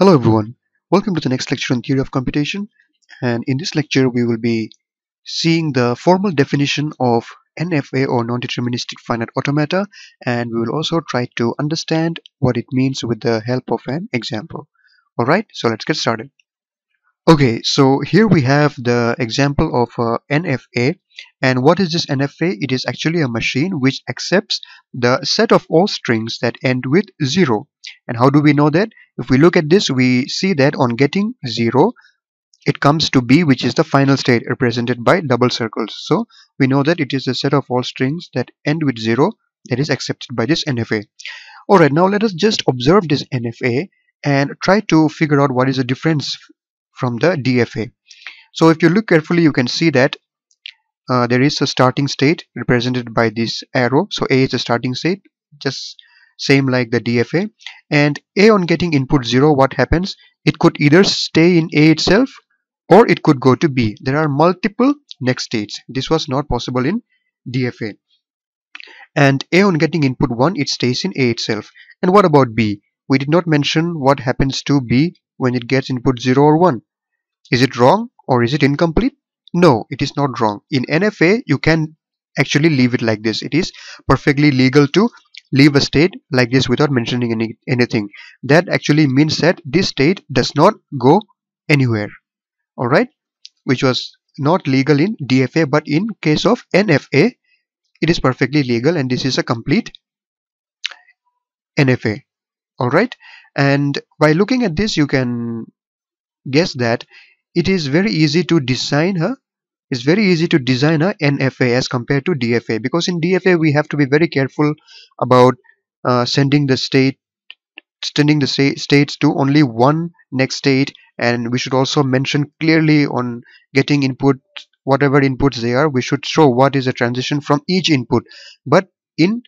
Hello everyone, welcome to the next lecture on theory of computation and in this lecture we will be seeing the formal definition of NFA or non-deterministic finite automata and we will also try to understand what it means with the help of an example. Alright, so let's get started. Okay, so here we have the example of uh, NFA and what is this NFA? It is actually a machine which accepts the set of all strings that end with 0. And how do we know that? If we look at this, we see that on getting 0, it comes to B which is the final state represented by double circles. So we know that it is a set of all strings that end with 0 that is accepted by this NFA. Alright, now let us just observe this NFA and try to figure out what is the difference from the DFA. So if you look carefully, you can see that uh, there is a starting state represented by this arrow. So A is the starting state, just same like the DFA. And A on getting input 0, what happens? It could either stay in A itself or it could go to B. There are multiple next states. This was not possible in DFA. And A on getting input 1, it stays in A itself. And what about B? We did not mention what happens to B when it gets input 0 or 1. Is it wrong or is it incomplete? No, it is not wrong. In NFA, you can actually leave it like this. It is perfectly legal to leave a state like this without mentioning any, anything. That actually means that this state does not go anywhere. Alright? Which was not legal in DFA but in case of NFA, it is perfectly legal and this is a complete NFA. Alright? And by looking at this, you can guess that it is very easy to design her. It's very easy to design a NFA as compared to DFA because in DFA we have to be very careful about uh, sending the state sending the states to only one next state. And we should also mention clearly on getting input whatever inputs they are we should show what is the transition from each input. But in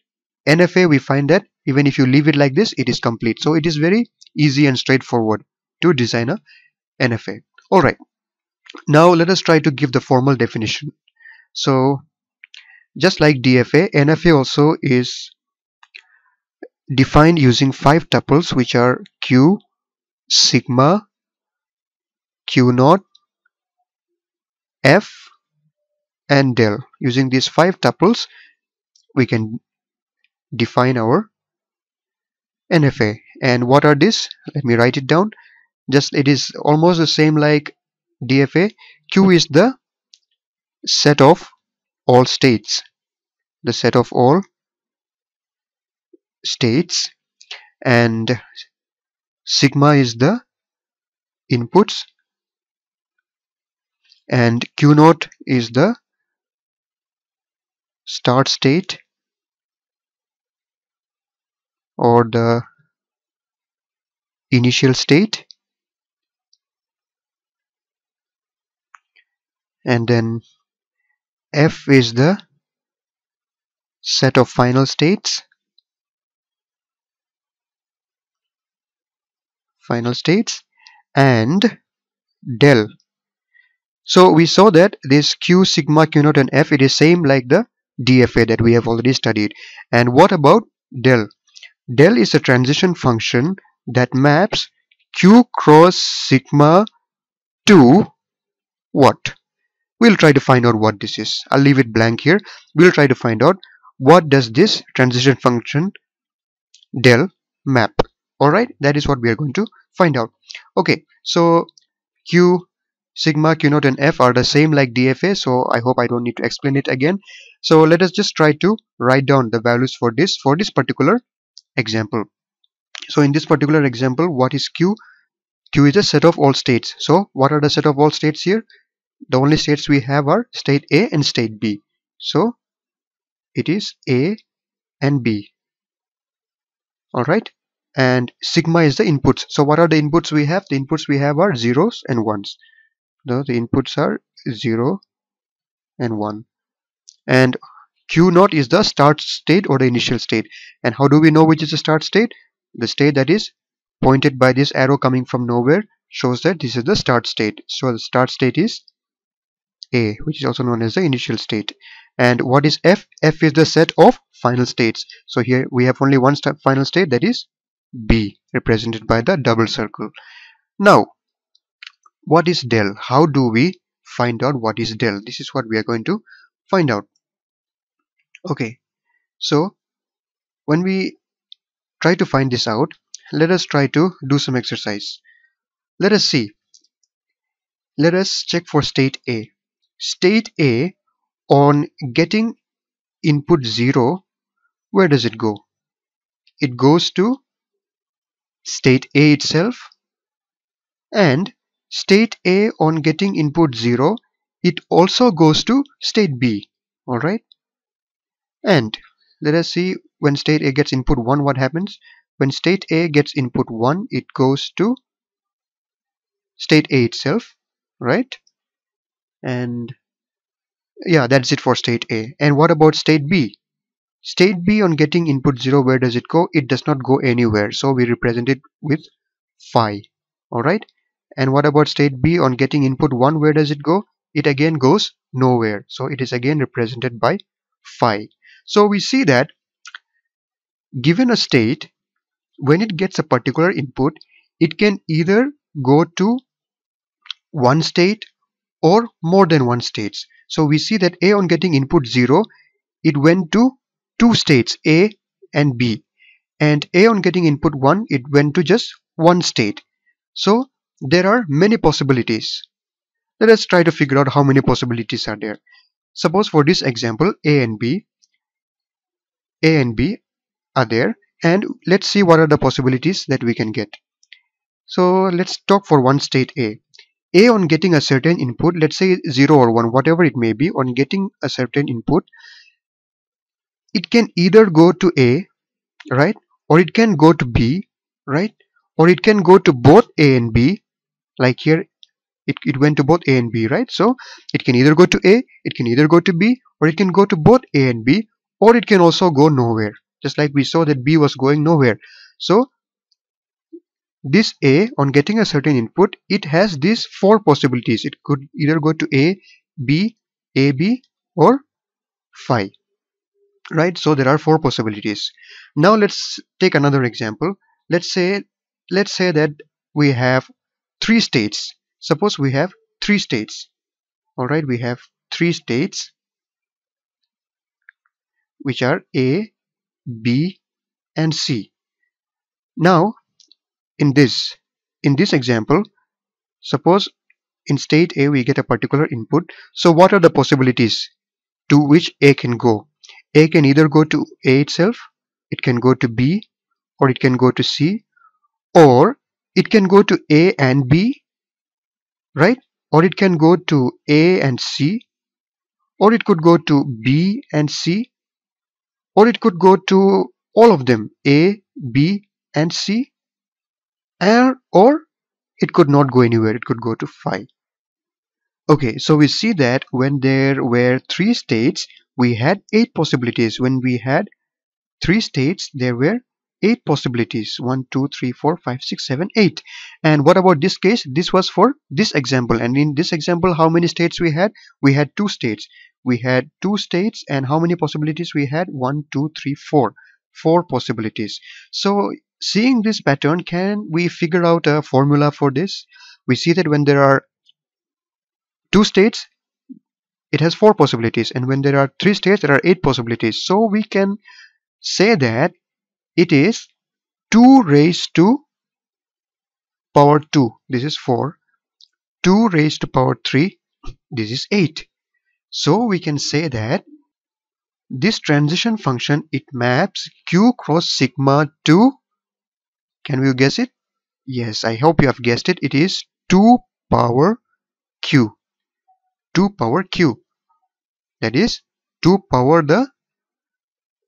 NFA we find that even if you leave it like this it is complete. So it is very easy and straightforward to design a NFA Alright, now let us try to give the formal definition. So, just like DFA, NFA also is defined using five tuples which are Q, sigma, Q naught, F, and del. Using these five tuples, we can define our NFA. And what are these? Let me write it down just it is almost the same like DFA Q is the set of all states. The set of all states. And sigma is the inputs. And Q naught is the start state. Or the initial state and then F is the set of final states. Final states. And del. So we saw that this q sigma q naught and f it is same like the dfa that we have already studied. And what about del? Del is a transition function that maps q cross sigma to what we'll try to find out what this is. I'll leave it blank here. We'll try to find out what does this transition function del map. Alright that is what we are going to find out. Okay. So q sigma q naught and f are the same like dfa so i hope i don't need to explain it again. So let us just try to write down the values for this for this particular example. So in this particular example what is q? Q is a set of all states. So what are the set of all states here the only states we have are state A and state B. So it is A and B. Alright. And sigma is the inputs. So what are the inputs we have? The inputs we have are zeros and ones. The, the inputs are 0 and 1. And Q naught is the start state or the initial state. And how do we know which is the start state? The state that is pointed by this arrow coming from nowhere shows that this is the start state. So the start state is a which is also known as the initial state and what is F? F is the set of final states so here we have only one final state that is B represented by the double circle Now, what is del? How do we find out what is del? This is what we are going to find out. Okay, so when we try to find this out, let us try to do some exercise. Let us see. Let us check for state A. State A on getting input 0, where does it go? It goes to state A itself and state A on getting input 0 it also goes to state B alright and let us see when state A gets input 1 what happens? When state A gets input 1 it goes to state A itself right and yeah that's it for state A. And what about state B? State B on getting input 0 where does it go? It does not go anywhere. So we represent it with phi. Alright and what about state B on getting input 1 where does it go? It again goes nowhere. So it is again represented by phi. So we see that given a state when it gets a particular input it can either go to one state or more than one states. So we see that a on getting input 0 it went to two states a and b. And a on getting input 1 it went to just one state. So there are many possibilities. Let us try to figure out how many possibilities are there. Suppose for this example a and b a and b are there and let's see what are the possibilities that we can get. So let's talk for one state a a on getting a certain input let's say 0 or 1 whatever it may be on getting a certain input it can either go to a right or it can go to b right or it can go to both a and b like here it, it went to both a and b right? So it can either go to a it can either go to b or it can go to both a and b or it can also go nowhere just like we saw that b was going nowhere. So this a on getting a certain input it has these four possibilities. It could either go to a b a b or phi right? So there are four possibilities. Now let's take another example. Let's say let's say that we have three states. Suppose we have three states. All right we have three states which are a b and c. Now in this in this example suppose in state a we get a particular input. So what are the possibilities to which a can go? A can either go to a itself it can go to b or it can go to c or it can go to a and b right? Or it can go to a and c or it could go to b and c or it could go to all of them a b and c or, or it could not go anywhere it could go to phi okay so we see that when there were three states we had eight possibilities. When we had three states there were eight possibilities. One two three four five six seven eight. And what about this case? This was for this example. And in this example how many states we had? We had two states. We had two states and how many possibilities we had? One two three four. Four possibilities. So seeing this pattern can we figure out a formula for this? We see that when there are two states it has four possibilities and when there are three states there are eight possibilities. So we can say that it is 2 raised to power 2 this is 4 2 raised to power 3 this is 8 so we can say that this transition function it maps q cross sigma to can you guess it? Yes i hope you have guessed it. It is 2 power q. 2 power q. That is 2 power the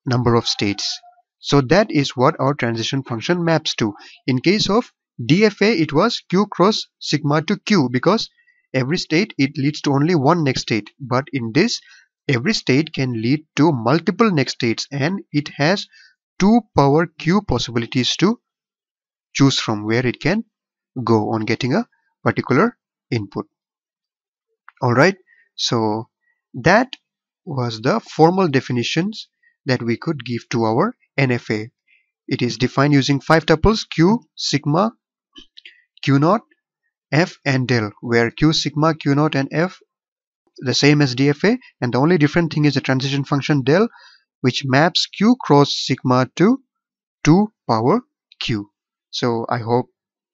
number of states. So that is what our transition function maps to. In case of DFA it was q cross sigma to q because every state it leads to only one next state. But in this every state can lead to multiple next states and it has 2 power q possibilities to choose from where it can go on getting a particular input alright so that was the formal definitions that we could give to our NFA. It is defined using five tuples Q, sigma, Q naught, F and del where Q sigma, Q naught and F the same as DFA and the only different thing is the transition function del which maps Q cross sigma to 2 power Q. So I hope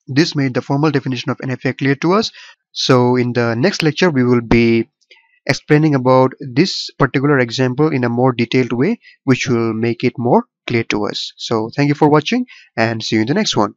this made the formal definition of NFA clear to us. So in the next lecture we will be explaining about this particular example in a more detailed way which will make it more clear to us. So thank you for watching and see you in the next one.